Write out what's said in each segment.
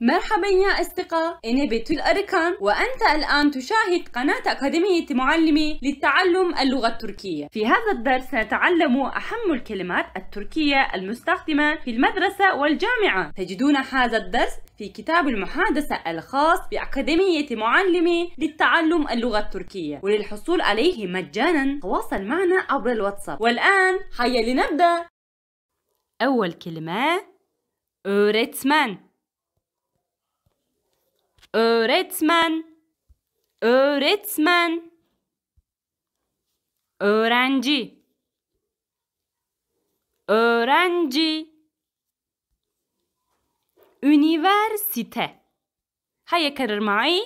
مرحبا يا أصدقاء. أنا بتول أركان وأنت الآن تشاهد قناة أكاديمية معلمي للتعلم اللغة التركية. في هذا الدرس سنتعلم أهم الكلمات التركية المستخدمة في المدرسة والجامعة. تجدون هذا الدرس في كتاب المحادثة الخاص بأكاديمية معلمي للتعلم اللغة التركية. وللحصول عليه مجانا تواصل معنا عبر الواتساب. والآن هيا لنبدأ. أول كلمة öğretmen öğretmen. Öğretmen. Öğrenci. Öğrenci. Üniversite. Hayır karırmayı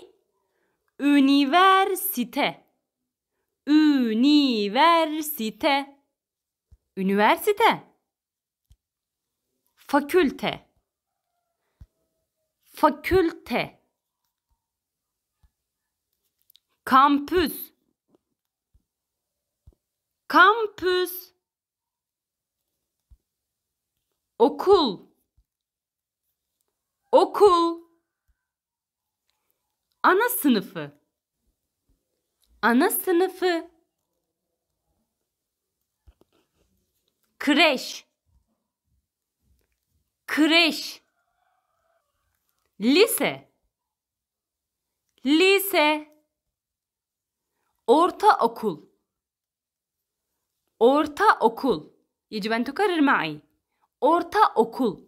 üniversite. Üniversite. Üniversite. Fakülte. Fakülte. Kampüs. Kampüs. Okul. Okul. Ana sınıfı. Ana sınıfı. Kreş. Kreş. Lise. Lise ortaokul ortaokul يجب أن تكرر معي ortaokul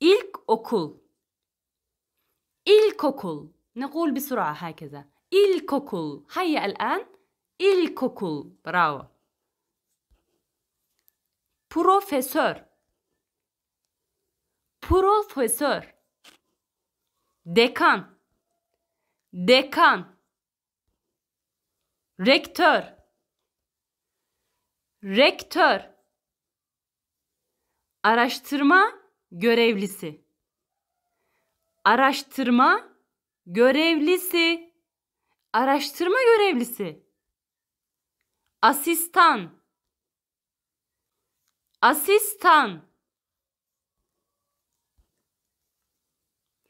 ilkokul ilkokul نقول بسرعة هكذا ilkokul هيا الآن ilkokul bravo profesör profesör dekan dekan rektör. Rektör. Araştırma görevlisi. Araştırma görevlisi. Araştırma görevlisi. Asistan. Asistan.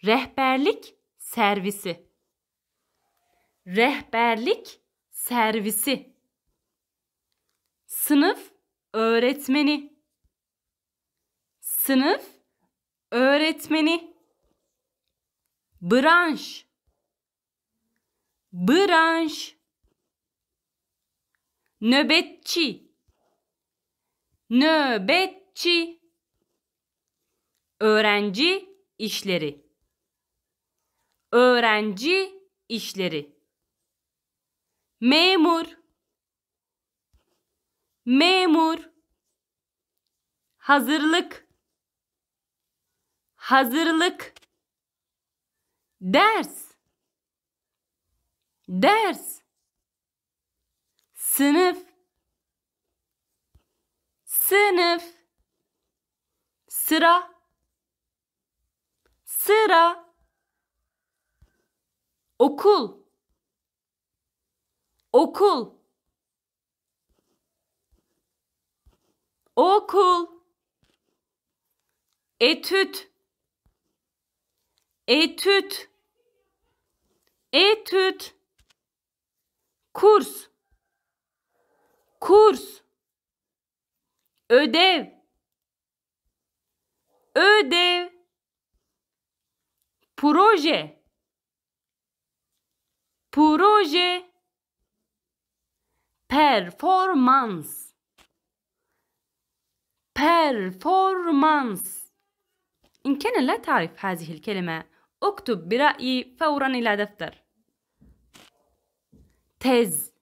Rehberlik servisi. Rehberlik servisi. Sınıf öğretmeni. Sınıf öğretmeni. Branş. Branş. Nöbetçi. Nöbetçi. Öğrenci işleri. Öğrenci işleri memur. Memur. Hazırlık. Hazırlık. Ders. Ders. Sınıf. Sınıf. Sıra. Sıra. Okul okul. Okul. Etüt. Etüt. Etüt. Kurs. Kurs. Ödev. Ödev. Proje. Proje performans performans إن كان لا تعرف هذه الكلمة اكتب برأيي فورا إلى دفتر tez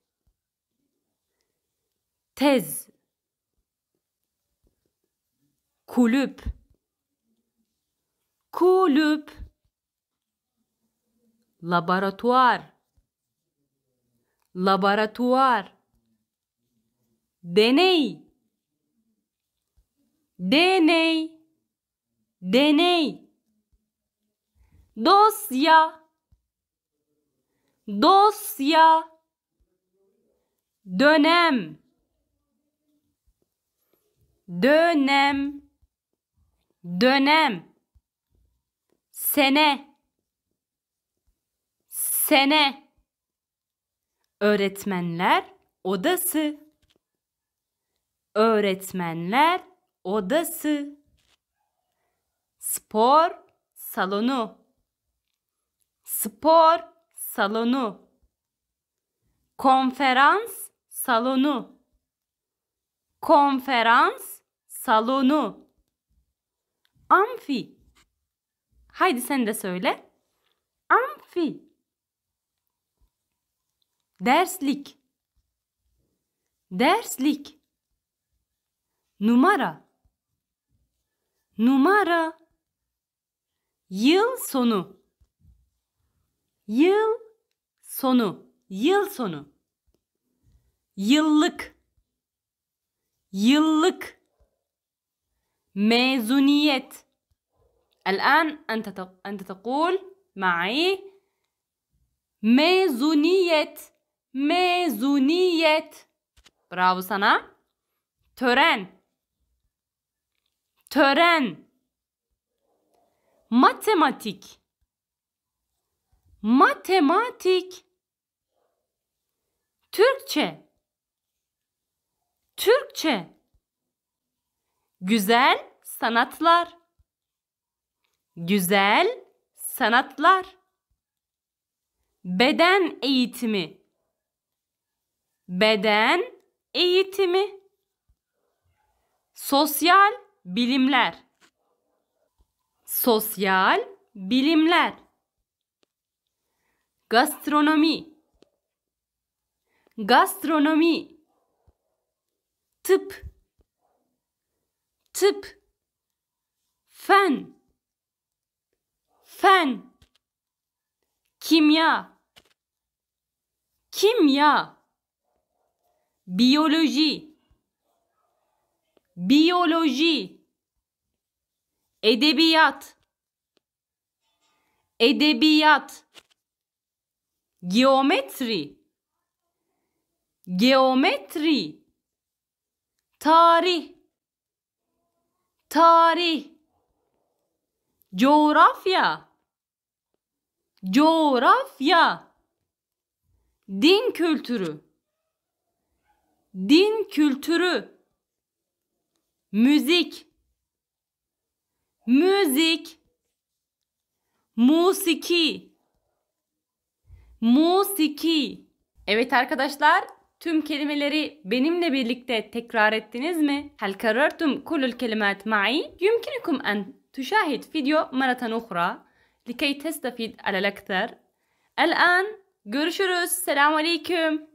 tez kulüp kulüp laboratuvar laboratuvar deney. Deney. Deney. Dosya. Dosya. Dönem. Dönem. Dönem. Sene. Sene. Öğretmenler odası öğretmenler odası. Spor salonu. Spor salonu. Konferans salonu. Konferans salonu. Amfi. Haydi sen de söyle. Amfi. Derslik. Derslik numara numara yıl sonu yıl sonu yıl sonu yıllık yıllık mezuniyet الآن أنت أنت تقول معي mezuniyet mezuniyet bravo sana tören tören. Matematik. Matematik. Türkçe. Türkçe. Güzel sanatlar. Güzel sanatlar. Beden eğitimi. Beden eğitimi. Sosyal bilimler. Sosyal bilimler. Gastronomi. Gastronomi. Tıp. Tıp. Fen. Fen. Kimya. Kimya. Biyoloji. Biyoloji edebiyat. Edebiyat. Geometri. Geometri. Tarih. Tarih. Coğrafya. Coğrafya. Din kültürü. Din kültürü. Müzik müzik musiki musiki Evet arkadaşlar tüm kelimeleri benimle birlikte tekrar ettiniz mi? هل كررتم كل الكلمات معي؟ يمكنكم أن تشاهد فيديو مرة أخرى لكي تستفيد على الأكثر الآن görüşürüz. Selamun Aleyküm.